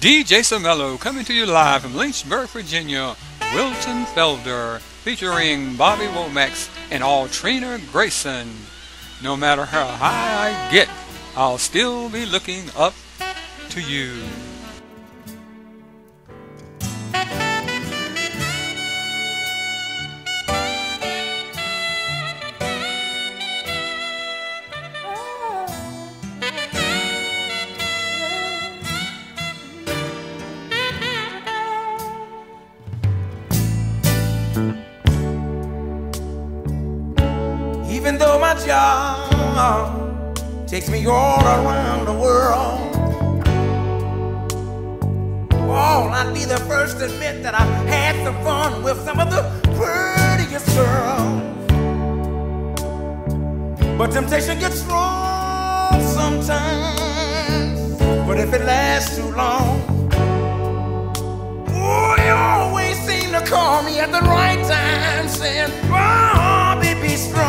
DJ Semelo coming to you live from Lynchburg, Virginia. Wilton Felder featuring Bobby Womack and Alltrinna Grayson. No matter how high I get, I'll still be looking up to you. Job takes me all around the world. Oh, I'd be the first to admit that I've had some fun with some of the prettiest girls. But temptation gets strong sometimes. But if it lasts too long, oh, you always seem to call me at the right time, saying, Bobby, be strong.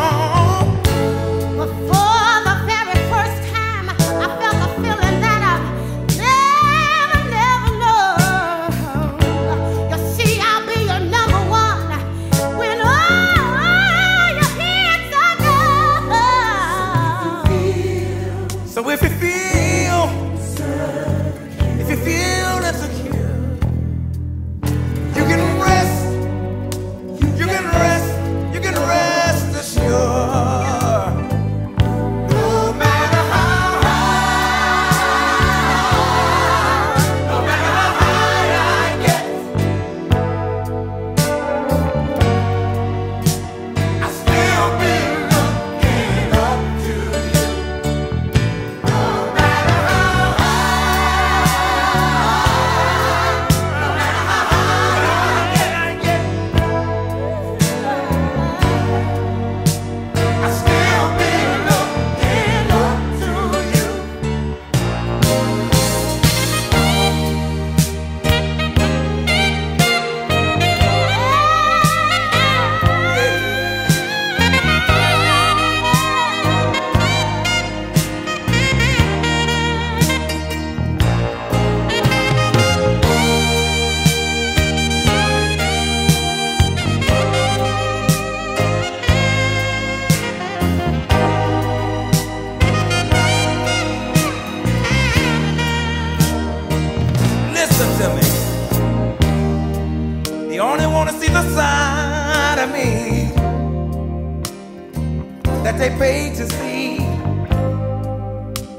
They pay to see.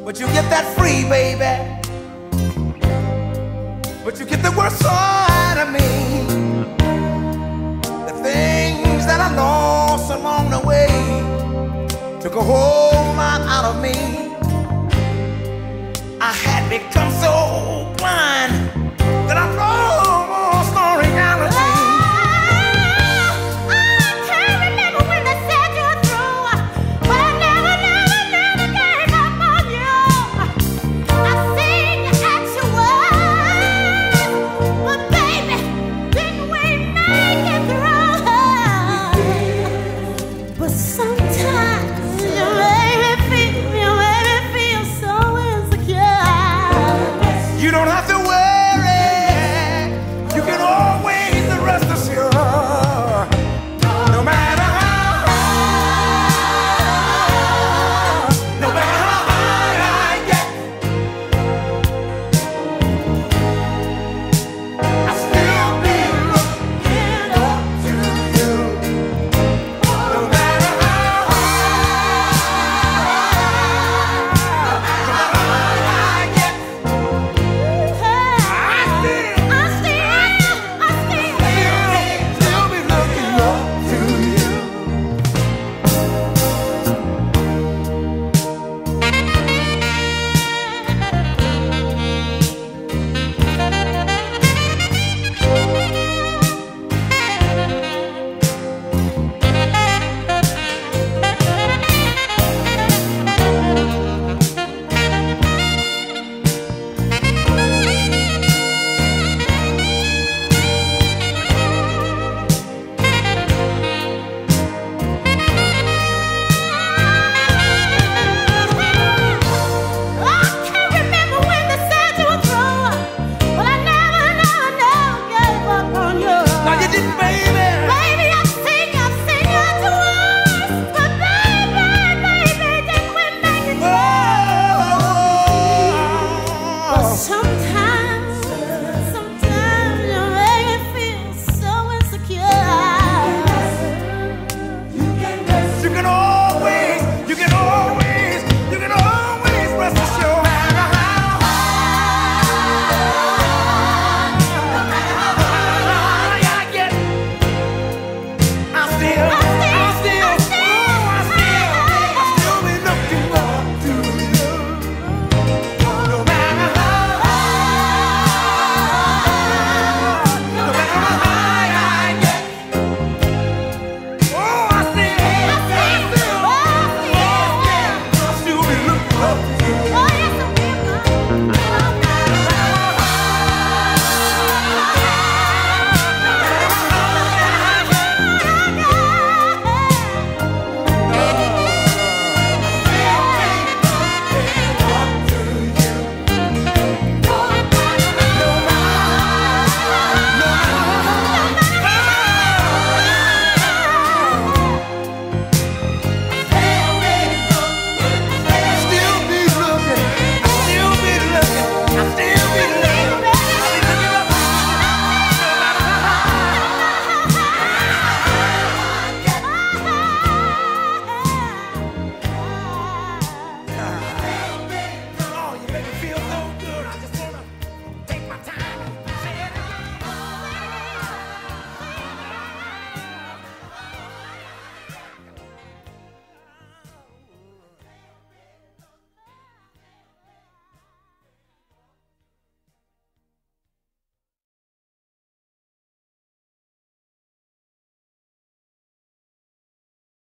But you get that free, baby. But you get the worst side of me. The things that I lost along the way took a whole lot out of me. I had become